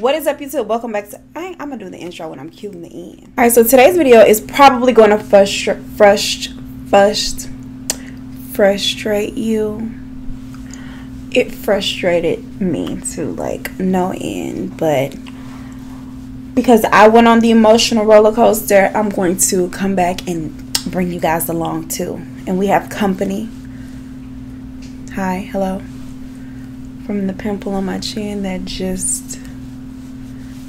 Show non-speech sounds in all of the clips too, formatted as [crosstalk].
What is up, YouTube? Welcome back to. I, am gonna do the intro when I'm cueing the end. All right, so today's video is probably going to frustra- frust- frust- frustrate you. It frustrated me to like no end, but because I went on the emotional roller coaster, I'm going to come back and bring you guys along too. And we have company. Hi, hello. From the pimple on my chin that just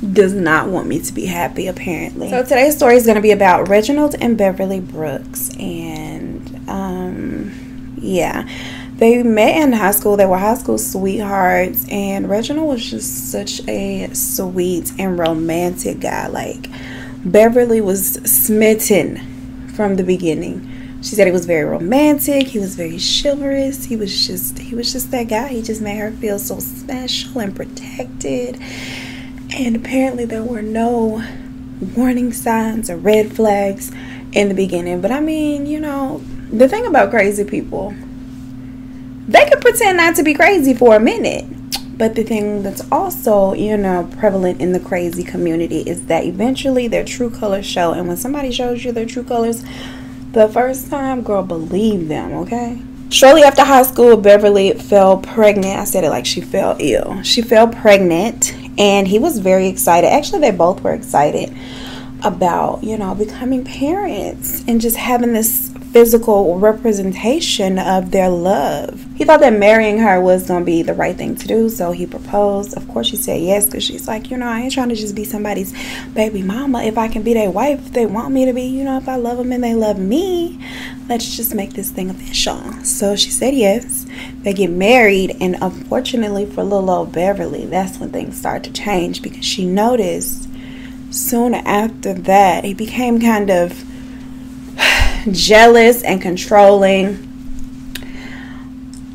does not want me to be happy, apparently. So today's story is going to be about Reginald and Beverly Brooks. And, um, yeah. They met in high school. They were high school sweethearts. And Reginald was just such a sweet and romantic guy. Like, Beverly was smitten from the beginning. She said he was very romantic. He was very chivalrous. He was just he was just that guy. He just made her feel so special and protected and apparently, there were no warning signs or red flags in the beginning. But I mean, you know, the thing about crazy people, they can pretend not to be crazy for a minute. But the thing that's also, you know, prevalent in the crazy community is that eventually their true colors show. And when somebody shows you their true colors the first time, girl, believe them, okay? Shortly after high school, Beverly fell pregnant. I said it like she fell ill. She fell pregnant and he was very excited. Actually, they both were excited about, you know, becoming parents and just having this physical representation of their love. He thought that marrying her was going to be the right thing to do, so he proposed. Of course, she said yes because she's like, you know, I ain't trying to just be somebody's baby mama. If I can be their wife, they want me to be, you know, if I love them and they love me, let's just make this thing official. So she said yes. They get married, and unfortunately for little old Beverly, that's when things start to change because she noticed soon after that he became kind of jealous and controlling.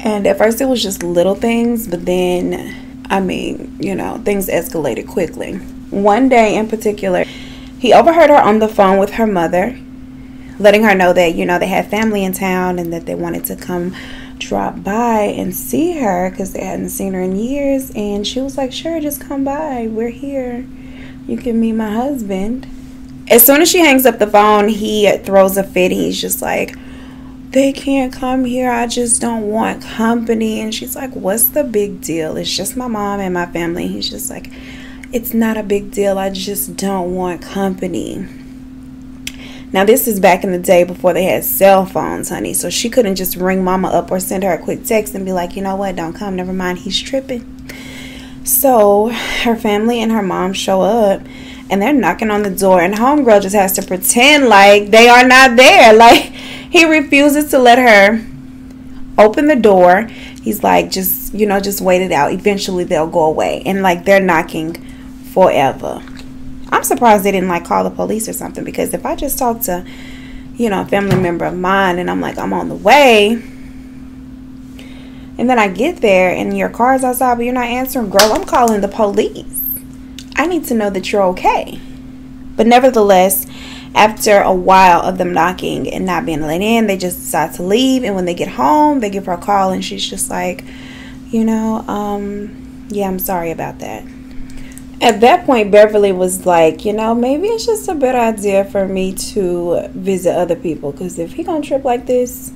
And at first it was just little things, but then, I mean, you know, things escalated quickly. One day in particular, he overheard her on the phone with her mother, letting her know that, you know, they had family in town and that they wanted to come drop by and see her because they hadn't seen her in years. And she was like, sure, just come by. We're here. You can meet my husband. As soon as she hangs up the phone, he throws a fit. He's just like, they can't come here. I just don't want company. And she's like, what's the big deal? It's just my mom and my family. He's just like, it's not a big deal. I just don't want company. Now, this is back in the day before they had cell phones, honey. So she couldn't just ring mama up or send her a quick text and be like, you know what, don't come. Never mind, he's tripping. So her family and her mom show up and they're knocking on the door and homegirl just has to pretend like they are not there. [laughs] Like he refuses to let her open the door. He's like just you know just wait it out. Eventually they'll go away and like they're knocking forever. I'm surprised they didn't like call the police or something because if i just talk to you know a family member of mine and i'm like i'm on the way and then i get there and your car's outside but you're not answering girl. I'm calling the police I need to know that you're okay. But nevertheless, after a while of them knocking and not being let in, they just decide to leave. And when they get home, they give her a call and she's just like, you know, um, yeah, I'm sorry about that. At that point, Beverly was like, you know, maybe it's just a better idea for me to visit other people because if he gonna trip like this,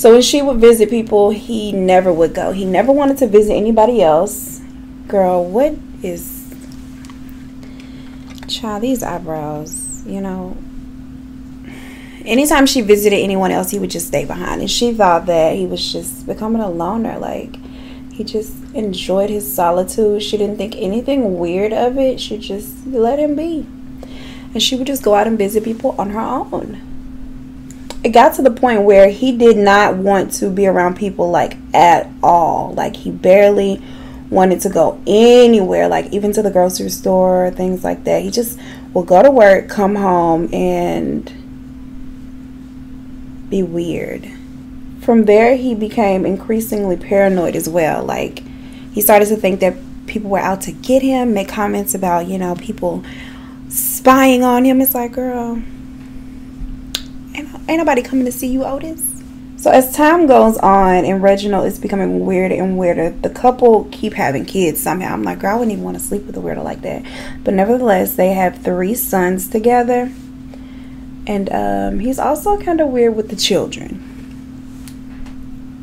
So when she would visit people, he never would go. He never wanted to visit anybody else. Girl, what is child these eyebrows, you know. Anytime she visited anyone else, he would just stay behind. And she thought that he was just becoming a loner. Like he just enjoyed his solitude. She didn't think anything weird of it. She just let him be. And she would just go out and visit people on her own it got to the point where he did not want to be around people like at all. Like he barely wanted to go anywhere, like even to the grocery store, things like that. He just will go to work, come home, and be weird. From there, he became increasingly paranoid as well. Like he started to think that people were out to get him, make comments about, you know, people spying on him. It's like, girl, ain't, nobody coming to see you, Otis. So as time goes on and Reginald is becoming weirder and weirder, the couple keep having kids somehow. I'm like, girl, I wouldn't even want to sleep with a weirdo like that. But nevertheless, they have three sons together. And um, he's also kind of weird with the children.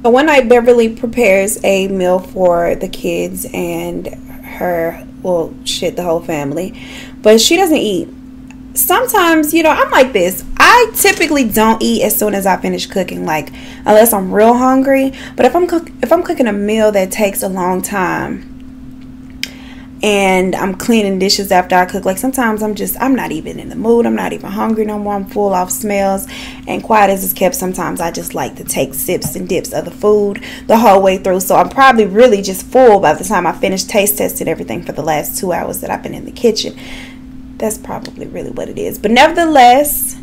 So one night, Beverly prepares a meal for the kids and her, well, shit, the whole family. But she doesn't eat sometimes, you know, I'm like this. I typically don't eat as soon as I finish cooking, like unless I'm real hungry. But if I'm cook if I'm cooking a meal that takes a long time and I'm cleaning dishes after I cook, like sometimes I'm just I'm not even in the mood. I'm not even hungry no more. I'm full off smells and quiet as it's kept. Sometimes I just like to take sips and dips of the food the whole way through. So I'm probably really just full by the time I finish taste testing everything for the last two hours that I've been in the kitchen. That's probably really what it is. But nevertheless,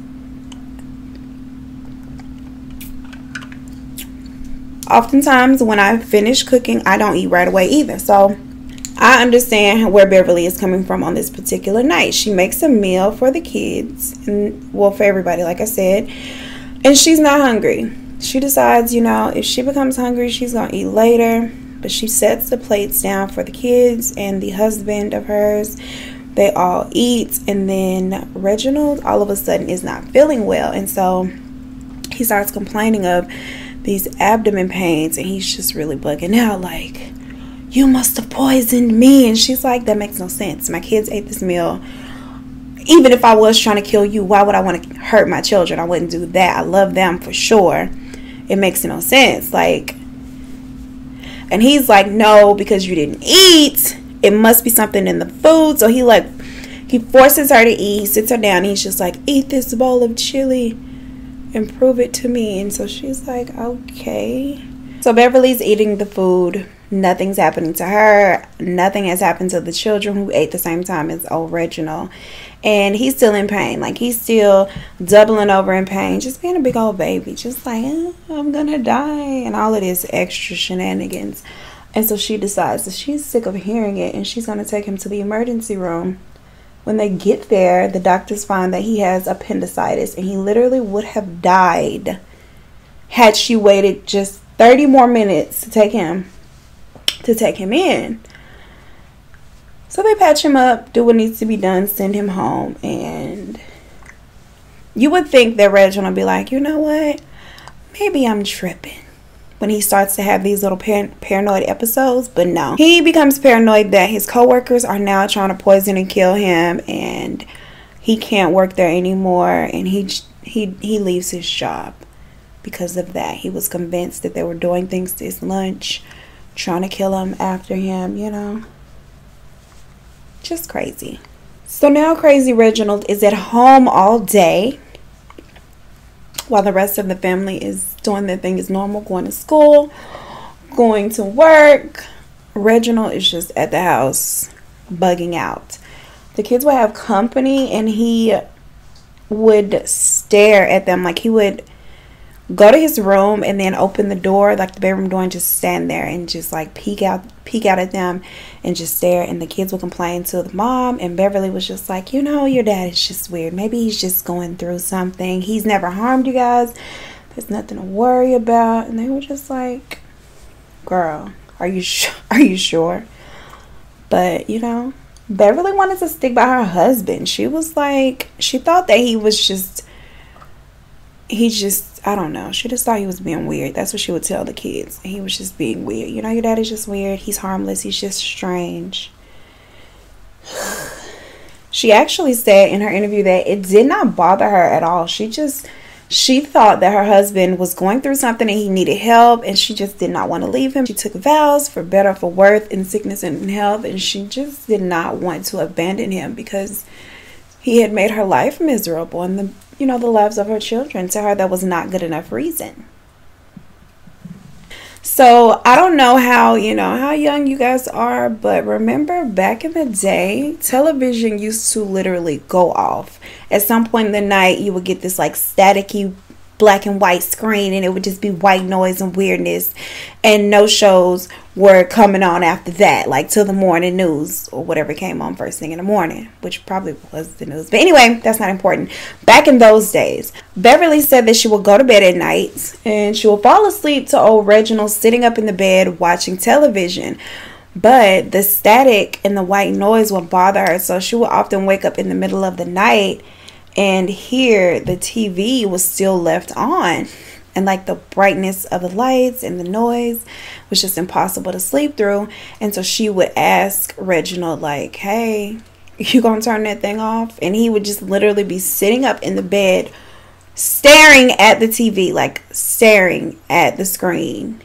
oftentimes when I finish cooking, I don't eat right away either. So I understand where Beverly is coming from on this particular night. She makes a meal for the kids and well for everybody, like I said, and she's not hungry. She decides, you know, if she becomes hungry, she's gonna eat later. But she sets the plates down for the kids and the husband of hers they all eat and then reginald all of a sudden is not feeling well and so he starts complaining of these abdomen pains and he's just really bugging out like you must have poisoned me and she's like that makes no sense. My kids ate this meal. Even if i was trying to kill you why would i want to hurt my children? I wouldn't do that. I love them for sure. It makes no sense. Like and he's like no because you didn't eat it must be something in the food. So he like he forces her to eat. He sits her down. he's just like, eat this bowl of chili and prove it to me. And so she's like, okay. So Beverly's eating the food. Nothing's happening to her. Nothing has happened to the children who ate the same time as old Reginald. And he's still in pain. Like he's still doubling over in pain. Just being a big old baby. Just like, eh, I'm gonna die. And all of this extra shenanigans. And so she decides that she's sick of hearing it and she's going to take him to the emergency room. When they get there, the doctors find that he has appendicitis and he literally would have died had she waited just 30 more minutes to take him to take him in. So they patch him up, do what needs to be done, send him home and you would think that Reginald would be like, "You know what? Maybe I'm tripping." When he starts to have these little par- paranoid episodes, but no. He becomes paranoid that his coworkers are now trying to poison and kill him and he can't work there anymore and he he he leaves his job because of that. He was convinced that they were doing things to his lunch, trying to kill him after him, you know. Just crazy. So now Crazy Reginald is at home all day while the rest of the family is doing their thing as normal, going to school, going to work. Reginald is just at the house bugging out. The kids would have company and he would stare at them. Like he would go to his room and then open the door like the bedroom door and just stand there and just like peek out peek out at them and just stare. And the kids would complain to the mom. And Beverly was just like you know your dad is just weird. Maybe he's just going through something. He's never harmed you guys there's nothing to worry about and they were just like girl are you sh- [laughs] are you sure but you know Beverly wanted to stick by her husband she was like she thought that he was just he just I don't know. She just thought he was being weird. That's what she would tell the kids. He was just being weird. You know, your dad is just weird. He's harmless. He's just strange. [sighs] she actually said in her interview that it did not bother her at all. She just she thought that her husband was going through something and he needed help and she just did not want to leave him. She took vows for better for worth in sickness and in health and she just did not want to abandon him because he had made her life miserable and the you know, the lives of her children. To her, that was not good enough reason. So I don't know how, you know, how young you guys are, but remember back in the day, television used to literally go off. At some point in the night, you would get this like staticky black and white screen and it would just be white noise and weirdness. And no shows were coming on after that like till the morning news or whatever came on first thing in the morning which probably was the news. But anyway that's not important. Back in those days beverly said that she would go to bed at night and she would fall asleep to old reginald sitting up in the bed watching television. But the static and the white noise would bother her so she would often wake up in the middle of the night and here the TV was still left on. And like the brightness of the lights and the noise was just impossible to sleep through. And so she would ask Reginald like hey you gonna turn that thing off? And he would just literally be sitting up in the bed staring at the TV like staring at the screen.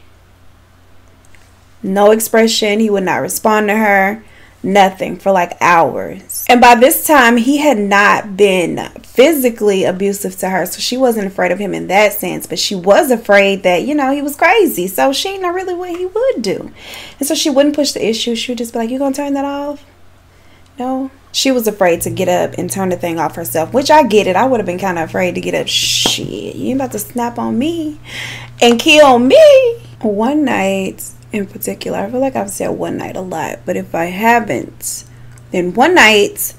No expression. He would not respond to her nothing for like hours. And by this time, he had not been physically abusive to her, so she wasn't afraid of him in that sense, but she was afraid that, you know, he was crazy. So she didn't know really what he would do. And so she wouldn't push the issue. She would just be like, You gonna turn that off? No. She was afraid to get up and turn the thing off herself, which I get it. I would have been kind of afraid to get up. Shit, you about to snap on me and kill me. One night, in particular. I feel like I've said one night a lot, but if I haven't, then one night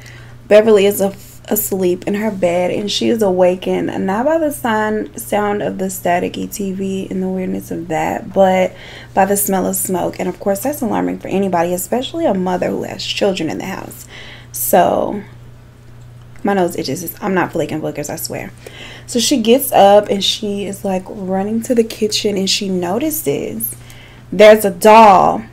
Beverly is asleep in her bed and she is awakened not by the sound sound of the staticky TV and the weirdness of that, but by the smell of smoke. And of course, that's alarming for anybody, especially a mother who has children in the house. So my nose itches. I'm not flaking boogers, I swear. So she gets up and she is like running to the kitchen and she notices there's a doll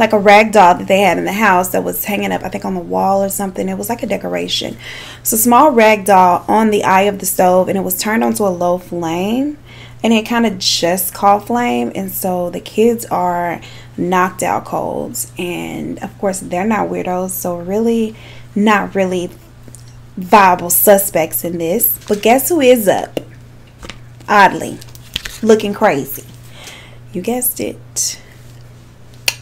like a rag doll that they had in the house that was hanging up, I think, on the wall or something. It was like a decoration. So, small rag doll on the eye of the stove, and it was turned onto a low flame, and it kind of just caught flame. And so the kids are knocked out cold, and of course, they're not weirdos, so really, not really viable suspects in this. But guess who is up? Oddly, looking crazy. You guessed it.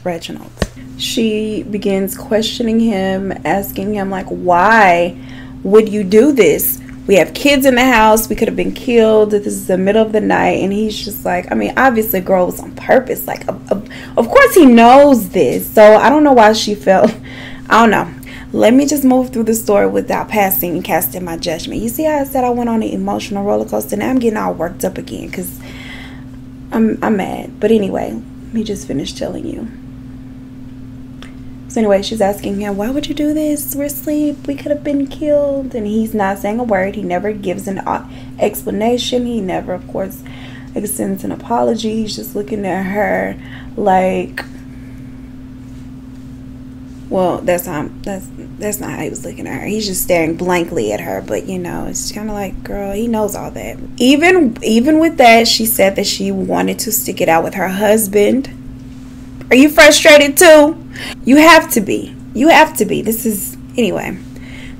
Reginald. She begins questioning him, asking him, like, why would you do this? We have kids in the house. We could have been killed. This is the middle of the night. And he's just like, I mean, obviously, girl was on purpose. Like, of, of, course, he knows this. So I don't know why she felt, [laughs] I don't know. Let me just move through the story without passing and casting my judgment. You see how I said I went on an emotional roller coaster? Now I'm getting all worked up again because I'm I'm mad. But anyway, let me just finish telling you. So anyway, she's asking him, "Why would you do this? We're asleep. We could have been killed." And he's not saying a word. He never gives an uh, explanation. He never, of course, extends an apology. He's just looking at her like well, that's not that's that's not how he was looking at her. He's just staring blankly at her. But you know, it's kind of like, girl, he knows all that. Even even with that, she said that she wanted to stick it out with her husband. Are you frustrated too? You have to be. You have to be. This is anyway.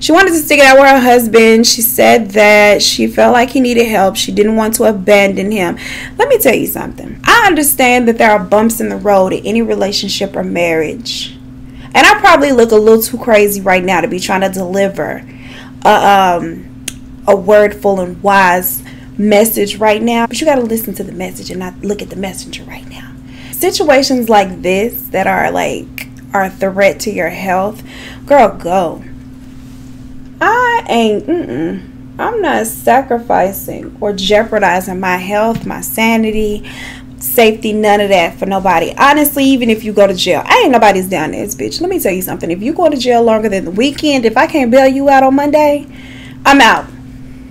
She wanted to stick it out with her husband. She said that she felt like he needed help. She didn't want to abandon him. Let me tell you something. I understand that there are bumps in the road in any relationship or marriage and I probably look a little too crazy right now to be trying to deliver a, um, a wordful and wise message right now. But you got to listen to the message and not look at the messenger right now. Situations like this that are like are a threat to your health, girl, go. I ain't. Mm-mm. I'm not sacrificing or jeopardizing my health, my sanity, safety, none of that for nobody. Honestly, even if you go to jail, I ain't nobody's down this bitch. Let me tell you something. If you go to jail longer than the weekend, if I can't bail you out on Monday, I'm out.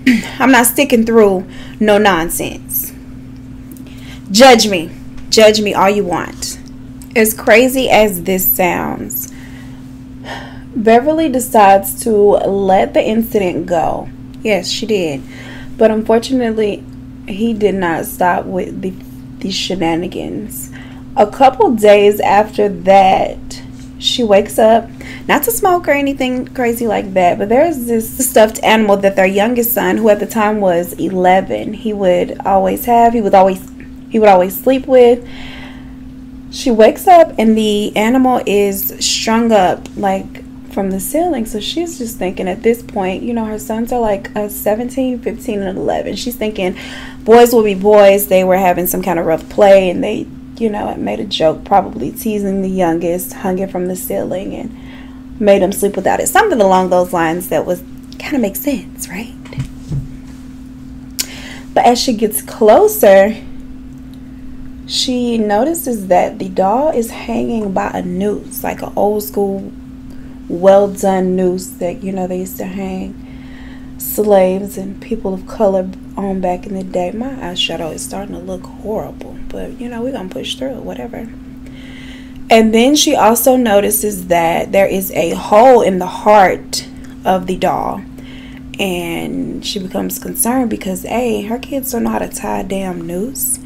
[clears throat] I'm not sticking through no nonsense. Judge me. Judge me all you want. As crazy as this sounds, Beverly decides to let the incident go. Yes, she did. But unfortunately, he did not stop with the these shenanigans. A couple days after that, she wakes up, not to smoke or anything crazy like that, but there's this stuffed animal that their youngest son, who at the time was 11, he would always have, he would always he would always sleep with. She wakes up and the animal is strung up like from the ceiling. So she's just thinking at this point, you know, her sons are like uh, 17, 15, and 11. She's thinking boys will be boys. They were having some kind of rough play and they, you know, made a joke, probably teasing the youngest, hung it from the ceiling and made him sleep without it. Something along those lines that was kind of makes sense, right? But as she gets closer, she notices that the doll is hanging by a noose, like an old school, well done noose that you know they used to hang slaves and people of color on back in the day. My eyeshadow oh, is starting to look horrible, but you know, we're gonna push through whatever. And then she also notices that there is a hole in the heart of the doll. And she becomes concerned because A, her kids don't know how to tie a damn noose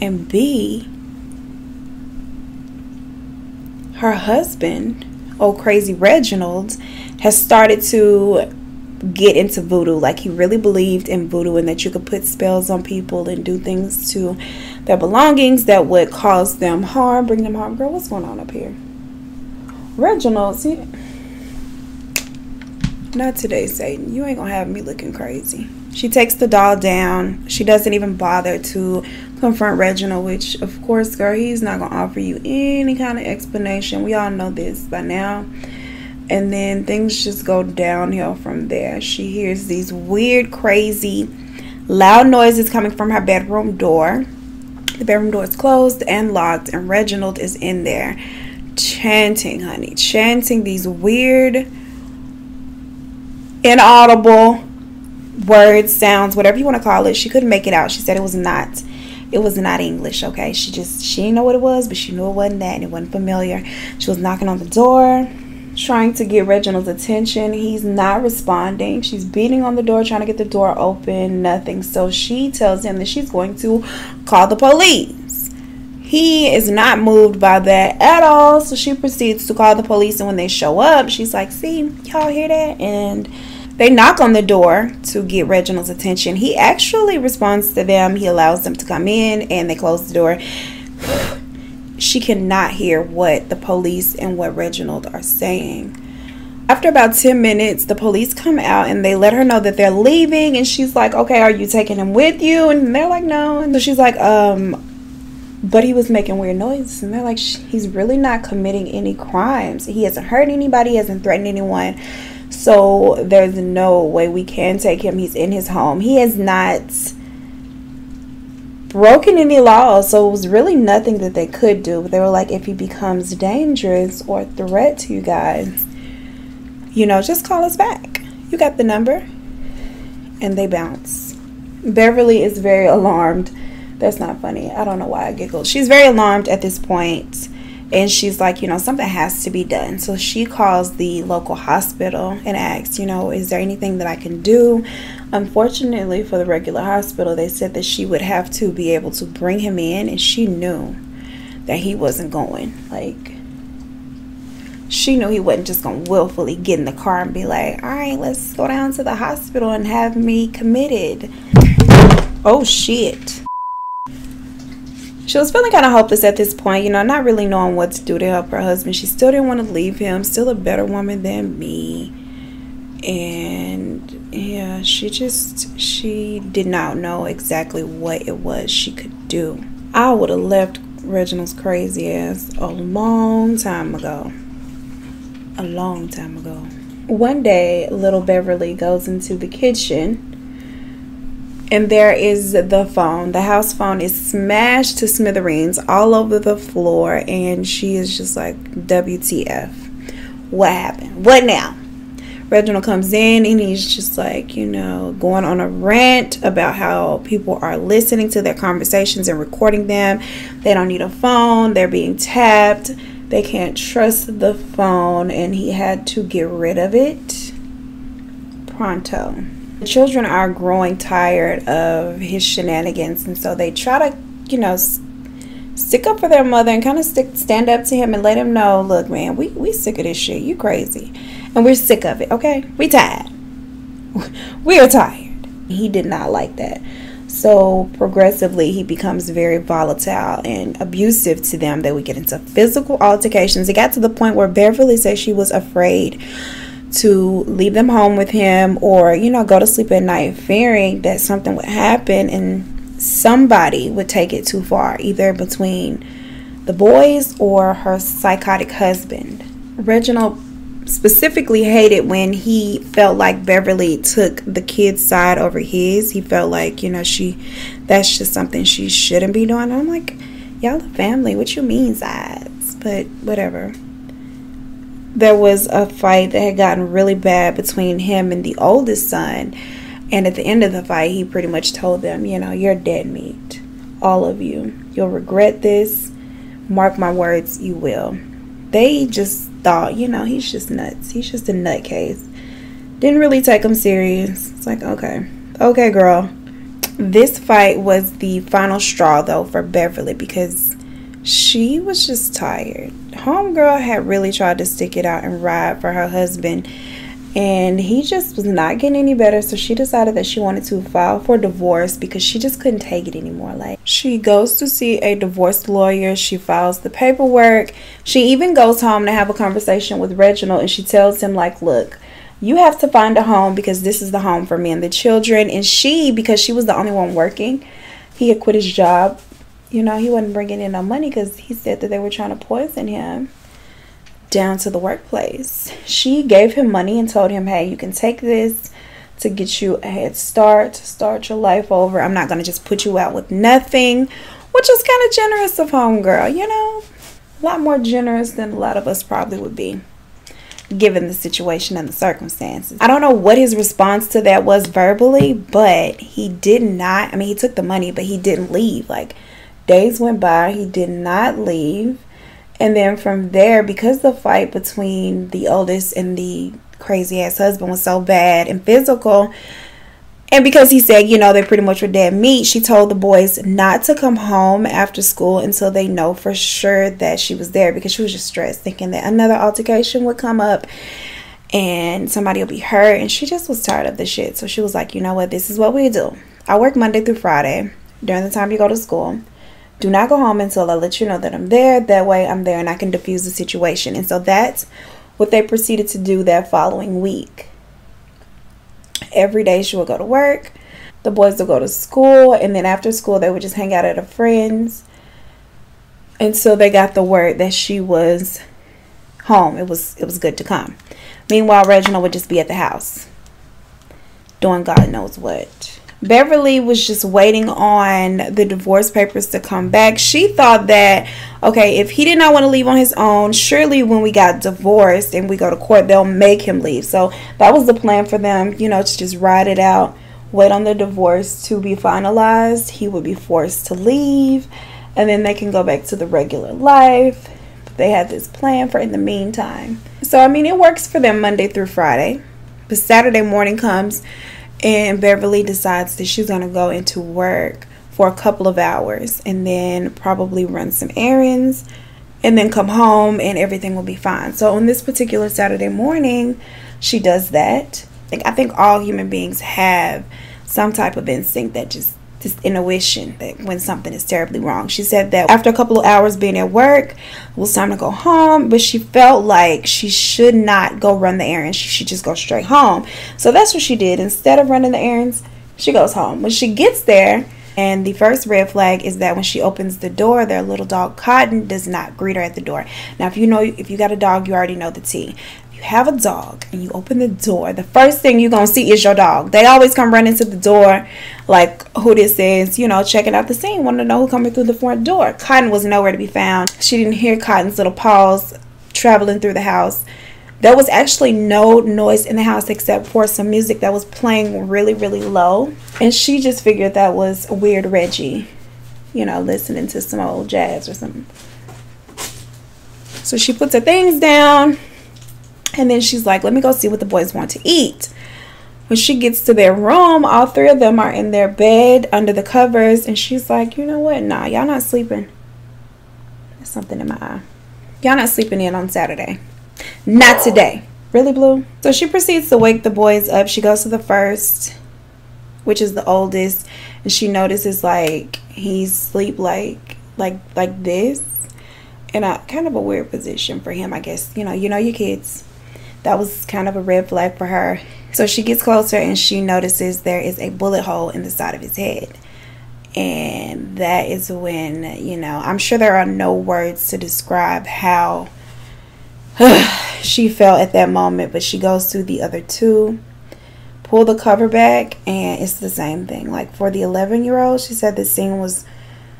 and B, her husband, old crazy Reginald, has started to get into voodoo. Like he really believed in voodoo and that you could put spells on people and do things to their belongings that would cause them harm, bring them harm. Girl, what's going on up here? Reginald, see, not today, Satan. You ain't gonna have me looking crazy. She takes the doll down. She doesn't even bother to confront Reginald, which, of course, girl, he's not to offer you any kind of explanation. We all know this by now. And then things just go downhill from there. She hears these weird, crazy, loud noises coming from her bedroom door. The bedroom door is closed and locked, and Reginald is in there chanting, honey, chanting these weird, inaudible words, sounds, whatever you want to call it. She couldn't make it out. She said it was not it was not English, okay? She just she didn't know what it was, but she knew it wasn't that and it wasn't familiar. She was knocking on the door, trying to get Reginald's attention. He's not responding. She's beating on the door, trying to get the door open, nothing. So she tells him that she's going to call the police. He is not moved by that at all. So she proceeds to call the police. And when they show up, she's like, See, y'all hear that? And they knock on the door to get Reginald's attention. He actually responds to them. He allows them to come in and they close the door. [sighs] she cannot hear what the police and what Reginald are saying. After about 10 minutes, the police come out and they let her know that they're leaving. And she's like, Okay, are you taking him with you? And they're like, No. And so she's like, Um, but he was making weird noises. And they're like, He's really not committing any crimes. He hasn't hurt anybody, he hasn't threatened anyone. So there's no way we can take him. He's in his home. He has not broken any laws, so it was really nothing that they could do. But they were like, if he becomes dangerous or a threat to you guys, you know, just call us back. You got the number. And they bounce. Beverly is very [laughs] alarmed. That's not funny. I don't know why I giggled. She's very alarmed at this point and she's like, you know, something has to be done. So she calls the local hospital and asks, you know, is there anything that I can do? Unfortunately, for the regular hospital, they said that she would have to be able to bring him in, and she knew that he wasn't going. Like, she knew he wasn't just to willfully get in the car and be like, all right, let's go down to the hospital and have me committed. Oh, shit she was feeling kind of hopeless at this point, you know, not really knowing what to do to help her husband. She still didn't want to leave him, still a better woman than me. And yeah, she just, she did not know exactly what it was she could do. I would have left Reginald's crazy ass a long time ago. A long time ago. One day, little Beverly goes into the kitchen and there is the phone. The house phone is smashed to smithereens all over the floor, and she is just like, WTF. What happened? What now? Reginald comes in and he's just like, you know, going on a rant about how people are listening to their conversations and recording them. They don't need a phone, they're being tapped, they can't trust the phone, and he had to get rid of it pronto. The children are growing tired of his shenanigans, and so they try to, you know, stick up for their mother and kind of stick, stand up to him and let him know, look, man, we we sick of this shit. You crazy, and we're sick of it. Okay, we tired. [laughs] we are tired. He did not like that. So progressively, he becomes very volatile and abusive to them. They would get into physical altercations. It got to the point where Beverly said she was afraid to leave them home with him or, you know, go to sleep at night fearing that something would happen and somebody would take it too far, either between the boys or her psychotic husband. Reginald specifically hated when he felt like Beverly took the kid's side over his. He felt like, you know, she that's just something she shouldn't be doing. I'm like, y'all a family. What you mean sides? But whatever. There was a fight that had gotten really bad between him and the oldest son. And at the end of the fight, he pretty much told them, you know, you're dead meat. All of you. You'll regret this. Mark my words, you will. They just thought, you know, he's just nuts. He's just a nutcase. Didn't really take him serious. It's like, okay, okay, girl. This fight was the final straw, though, for Beverly because she was just tired. Homegirl had really tried to stick it out and ride for her husband and he just was not getting any better so she decided that she wanted to file for divorce because she just couldn't take it anymore like she goes to see a divorce lawyer she files the paperwork she even goes home to have a conversation with reginald and she tells him like look you have to find a home because this is the home for me and the children and she because she was the only one working he had quit his job you know he wasn't bringing in no money because he said that they were trying to poison him down to the workplace. She gave him money and told him, hey, you can take this to get you a head start, to start your life over. I'm not going to just put you out with nothing, which is kind of generous of Homegirl, you know? A lot more generous than a lot of us probably would be given the situation and the circumstances. I don't know what his response to that was verbally, but he did not, I mean, he took the money, but he didn't leave. Like, days went by, he did not leave. And then from there, because the fight between the oldest and the crazy ass husband was so bad and physical, and because he said, you know, they pretty much were dead meat, she told the boys not to come home after school until they know for sure that she was there because she was just stressed, thinking that another altercation would come up and somebody will be hurt. And she just was tired of the shit. So she was like, you know what, this is what we do. I work Monday through Friday during the time you go to school do not go home until I let you know that I'm there. That way I'm there and I can diffuse the situation. And so that's what they proceeded to do that following week. Every day she would go to work. The boys would go to school. And then after school, they would just hang out at a friend's. And so they got the word that she was home. It was it was good to come. Meanwhile, Reginald would just be at the house doing God knows what. Beverly was just waiting on the divorce papers to come back. She thought that, okay, if he did not want to leave on his own, surely when we got divorced and we go to court, they'll make him leave. So that was the plan for them, you know, to just ride it out, wait on the divorce to be finalized. He would be forced to leave, and then they can go back to the regular life. But they had this plan for in the meantime. So, I mean, it works for them Monday through Friday. But Saturday morning comes and Beverly decides that she's going to go into work for a couple of hours and then probably run some errands and then come home and everything will be fine. So on this particular Saturday morning, she does that. I think all human beings have some type of instinct that just this intuition that when something is terribly wrong. She said that after a couple of hours being at work, it was time to go home, but she felt like she should not go run the errands. She should just go straight home. So that's what she did. Instead of running the errands, she goes home. When she gets there, and the first red flag is that when she opens the door, their little dog Cotton does not greet her at the door. Now, if you know, if you got a dog, you already know the tea have a dog and you open the door, the first thing you're to see is your dog. They always come running to the door like who this is, you know, checking out the scene, want to know who coming through the front door. Cotton was nowhere to be found. She didn't hear Cotton's little paws traveling through the house. There was actually no noise in the house except for some music that was playing really, really low. And she just figured that was weird Reggie, you know, listening to some old jazz or something. So she puts her things down and then she's like, let me go see what the boys want to eat. When she gets to their room, all three of them are in their bed under the covers. And she's like, you know what? Nah, y'all not sleeping. There's something in my eye. Y'all not sleeping in on Saturday. Not today. Really, Blue? So she proceeds to wake the boys up. She goes to the first which is the oldest, and she notices like he's sleep like like like this in a kind of a weird position for him, I guess. You know, you know your kids. That was kind of a red flag for her. So she gets closer and she notices there is a bullet hole in the side of his head. And that is when, you know, I'm sure there are no words to describe how [sighs] she felt at that moment, but she goes to the other two, pull the cover back, and it's the same thing. Like for the 11 year old, she said the scene was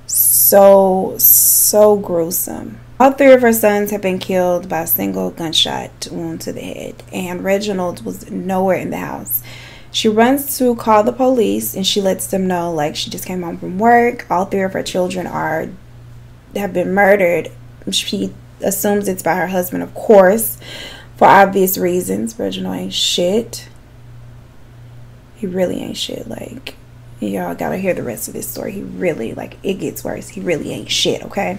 so, so gruesome. All three of her sons have been killed by a single gunshot wound to the head, and Reginald was nowhere in the house. She runs to call the police and she lets them know like she just came home from work. All three of her children are have been murdered. She assumes it's by her husband, of course, for obvious reasons. Reginald ain't shit. He really ain't shit. Like, y'all gotta hear the rest of this story. He really, like, it gets worse. He really ain't shit, okay?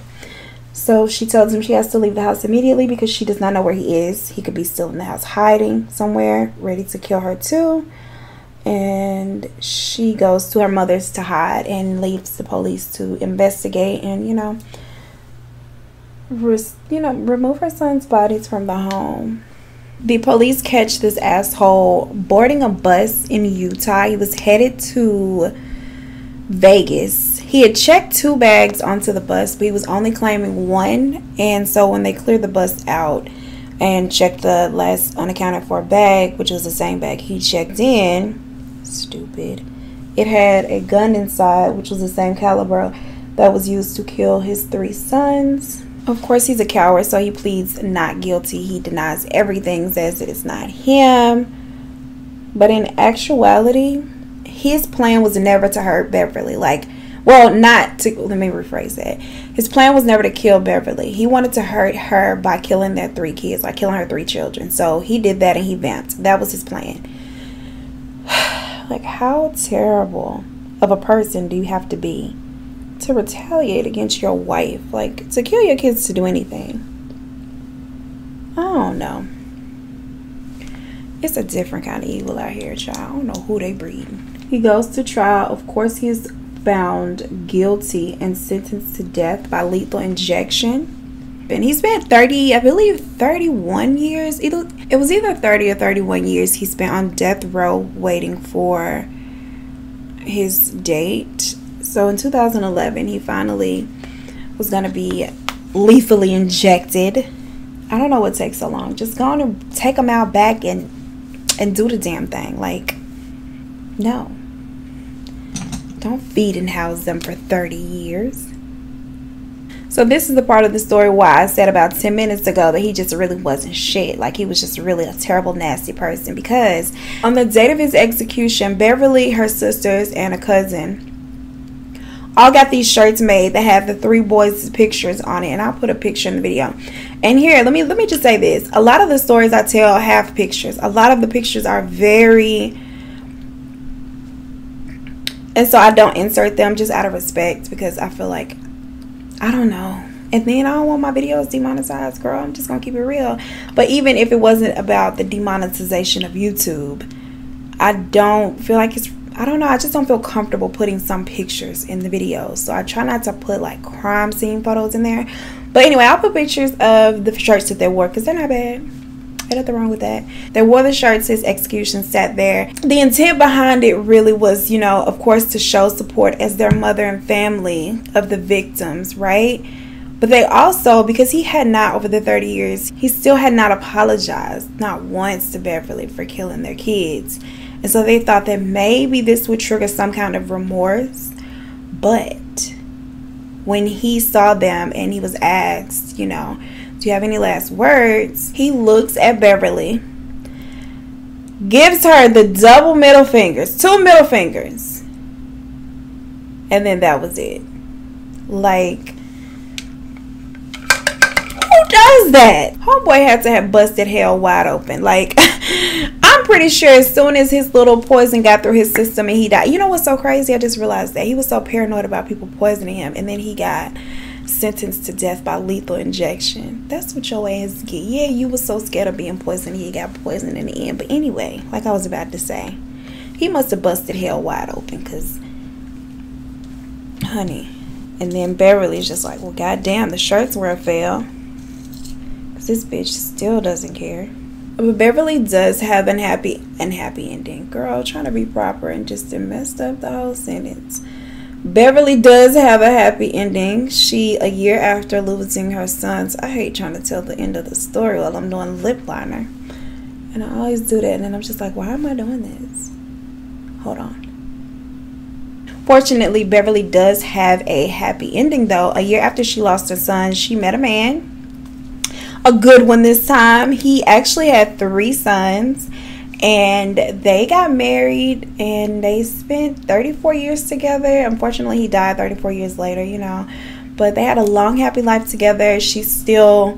So she tells him she has to leave the house immediately because she does not know where he is. He could be still in the house hiding somewhere, ready to kill her too. And she goes to her mother's to hide and leaves the police to investigate and, you know, you know, remove her son's bodies from the home. The police catch this asshole boarding a bus in Utah. He was headed to Vegas. He had checked two bags onto the bus, but he was only claiming one. And so when they cleared the bus out and checked the last unaccounted for bag, which was the same bag he checked in, stupid, it had a gun inside, which was the same caliber that was used to kill his three sons. Of course, he's a coward, so he pleads not guilty. He denies everything, says it's not him. But in actuality, his plan was never to hurt Beverly. Like, well, not to, let me rephrase that. His plan was never to kill Beverly. He wanted to hurt her by killing their three kids, by killing her three children. So he did that and he vamped. That was his plan. [sighs] like, how terrible of a person do you have to be? to retaliate against your wife, like to kill your kids to do anything. I don't know. It's a different kind of evil out here, child. I don't know who they breed. He goes to trial. Of course, he is found guilty and sentenced to death by lethal injection. And he spent 30, I believe 31 years. It was either 30 or 31 years he spent on death row waiting for his date so in 2011, he finally was going to be lethally injected. I don't know what takes so long. Just go on and take him out back and and do the damn thing. Like, no. Don't feed and house them for 30 years. So this is the part of the story why I said about 10 minutes ago that he just really wasn't shit. Like he was just really a terrible, nasty person. Because on the date of his execution, Beverly, her sisters, and a cousin all got these shirts made that have the three boys pictures on it and i'll put a picture in the video and here let me let me just say this a lot of the stories i tell have pictures a lot of the pictures are very and so i don't insert them just out of respect because i feel like i don't know and then I don't want my videos demonetized, girl. I'm just gonna keep it real. But even if it wasn't about the demonetization of YouTube, I don't feel like it's I don't know, I just don't feel comfortable putting some pictures in the videos. So I try not to put like crime scene photos in there. But anyway, I'll put pictures of the shirts that they wore because they're not bad. Ain't nothing wrong with that. They wore the shirts, his execution sat there. The intent behind it really was, you know, of course, to show support as their mother and family of the victims, right? But they also, because he had not, over the 30 years, he still had not apologized, not once to Beverly for killing their kids. And so they thought that maybe this would trigger some kind of remorse. But when he saw them and he was asked, you know, do you have any last words? He looks at Beverly, gives her the double middle fingers, two middle fingers, and then that was it. Like, who does that? Homeboy had to have busted hell wide open. Like, [laughs] I'm pretty sure as soon as his little poison got through his system and he died. You know what's so crazy? I just realized that he was so paranoid about people poisoning him, and then he got sentenced to death by lethal injection. That's what your ass get. Yeah, you was so scared of being poisoned, he got poisoned in the end. But anyway, like I was about to say, He must have busted hell wide open because, honey. And then Beverly's just like, well, goddamn, the shirt's where it fell. Because this bitch still doesn't care. But Beverly does have an happy and happy ending. Girl, trying to be proper and just messed up the whole sentence. Beverly does have a happy ending. She, a year after losing her sons, I hate trying to tell the end of the story while I'm doing lip liner. And I always do that. And then I'm just like, why am I doing this? Hold on. Fortunately, Beverly does have a happy ending though. A year after she lost her son, she met a man. A good one this time. He actually had three sons and they got married and they spent 34 years together. Unfortunately, he died 34 years later, you know. But they had a long, happy life together. She still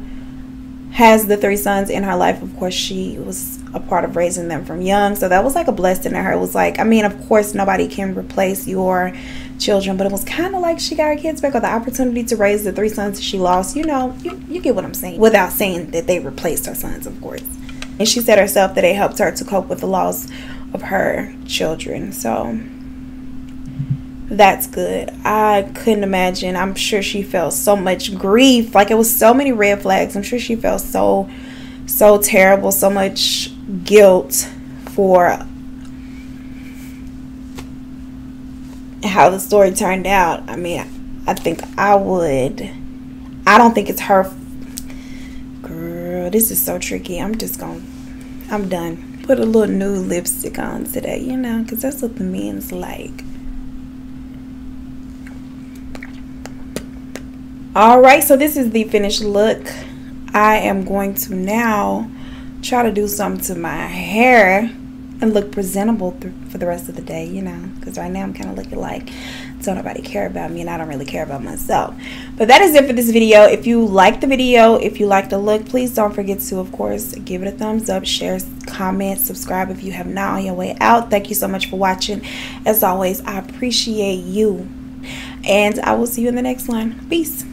has the three sons in her life. Of course, she was a part of raising them from young. So that was like a blessing to her. It was like, I mean, of course, nobody can replace your children, but it was kind of like she got her kids back or the opportunity to raise the three sons she lost. You know, you, you get what I'm saying. Without saying that they replaced her sons, of course. And she said herself that it helped her to cope with the loss of her children. So that's good. I couldn't imagine. I'm sure she felt so much grief. Like it was so many red flags. I'm sure she felt so so terrible, so much guilt for how the story turned out. I mean, I think I would. I don't think it's her. Girl, this is so tricky. I'm just to, I'm done. Put a little new lipstick on today, you know, because that's what the men's like. All right, so this is the finished look. I am going to now try to do something to my hair and look presentable for the rest of the day, you know, because right now I'm kind of looking like don't nobody care about me and I don't really care about myself. But that is it for this video. If you like the video, if you like the look, please don't forget to, of course, give it a thumbs up, share, comment, subscribe if you have not on your way out. Thank you so much for watching. As always, I appreciate you. And I will see you in the next one. Peace.